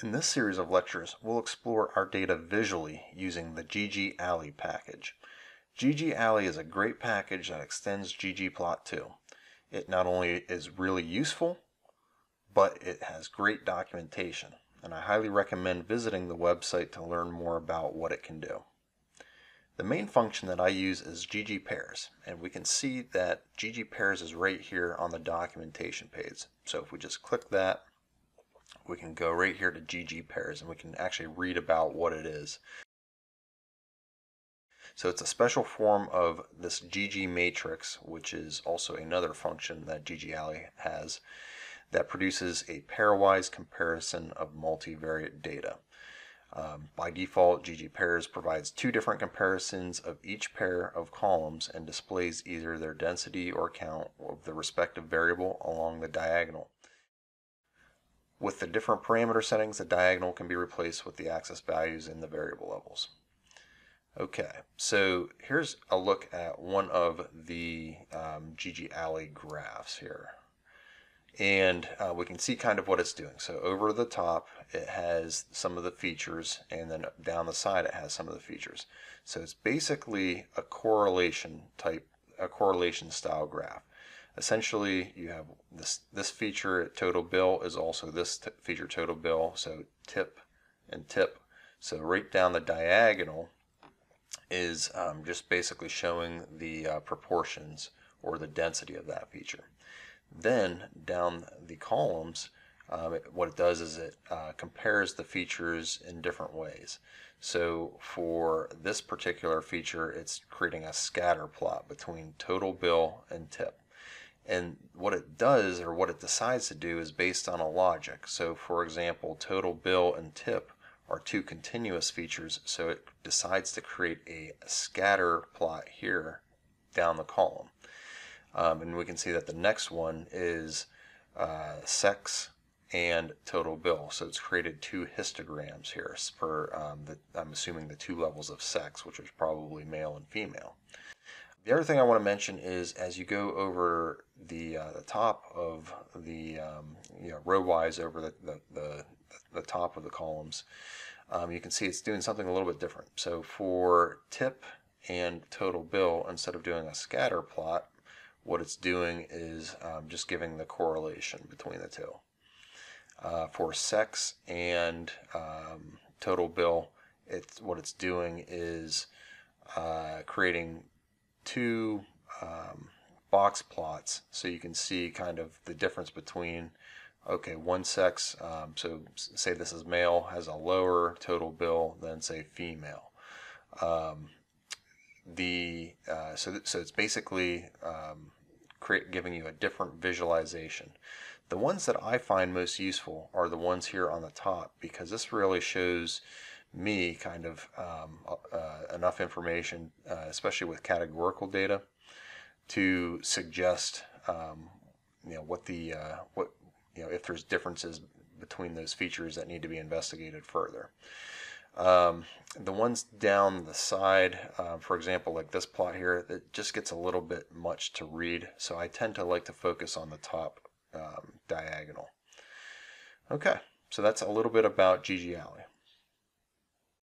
In this series of lectures, we'll explore our data visually using the GGally package. GGally is a great package that extends ggplot2. It not only is really useful, but it has great documentation, and I highly recommend visiting the website to learn more about what it can do. The main function that I use is ggpairs, and we can see that ggpairs is right here on the documentation page. So if we just click that, we can go right here to ggpairs and we can actually read about what it is. So it's a special form of this ggmatrix, which is also another function that GGally has that produces a pairwise comparison of multivariate data. Um, by default, ggpairs provides two different comparisons of each pair of columns and displays either their density or count of the respective variable along the diagonal. With the different parameter settings, the diagonal can be replaced with the axis values in the variable levels. Okay, so here's a look at one of the um, GGally graphs here. And uh, we can see kind of what it's doing. So over the top, it has some of the features, and then down the side, it has some of the features. So it's basically a correlation type, a correlation style graph essentially you have this this feature total bill is also this feature total bill so tip and tip. So right down the diagonal is um, just basically showing the uh, proportions or the density of that feature. Then down the columns um, it, what it does is it uh, compares the features in different ways. So for this particular feature it's creating a scatter plot between total bill and tip and what it does or what it decides to do is based on a logic. So for example, total bill and tip are two continuous features, so it decides to create a scatter plot here down the column. Um, and we can see that the next one is uh, sex and total bill. So it's created two histograms here for, um, the, I'm assuming, the two levels of sex, which is probably male and female. The other thing I want to mention is as you go over the uh, the top of the um, you know row-wise over the, the, the, the, top of the columns, um, you can see it's doing something a little bit different. So for tip and total bill, instead of doing a scatter plot, what it's doing is um, just giving the correlation between the two. Uh, for sex and um, total bill, it's what it's doing is uh, creating two um, box plots so you can see kind of the difference between okay one sex um, so say this is male has a lower total bill than say female. Um, the uh, so, th so it's basically um, create, giving you a different visualization. The ones that I find most useful are the ones here on the top because this really shows me kind of um, uh, enough information, uh, especially with categorical data, to suggest um, you know what the uh, what you know if there's differences between those features that need to be investigated further. Um, the ones down the side, uh, for example, like this plot here, it just gets a little bit much to read, so I tend to like to focus on the top um, diagonal. Okay, so that's a little bit about GGally.